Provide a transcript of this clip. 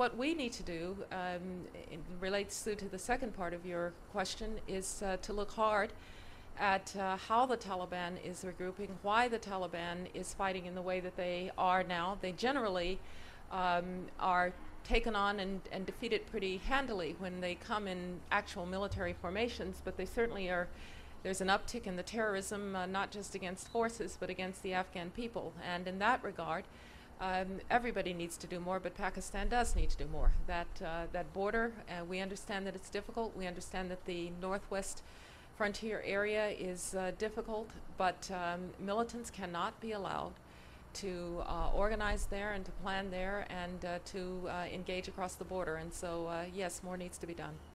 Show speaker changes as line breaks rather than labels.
what we need to do um, relates to, to the second part of your question is uh, to look hard at uh, how the Taliban is regrouping, why the Taliban is fighting in the way that they are now. They generally um, are taken on and, and defeated pretty handily when they come in actual military formations, but they certainly are. There's an uptick in the terrorism, uh, not just against forces, but against the Afghan people. And in that regard, um, everybody needs to do more, but Pakistan does need to do more. That uh, that border, uh, we understand that it's difficult. We understand that the northwest frontier area is uh, difficult, but um, militants cannot be allowed to uh, organize there and to plan there and uh, to uh, engage across the border. And so, yes, more needs to be done.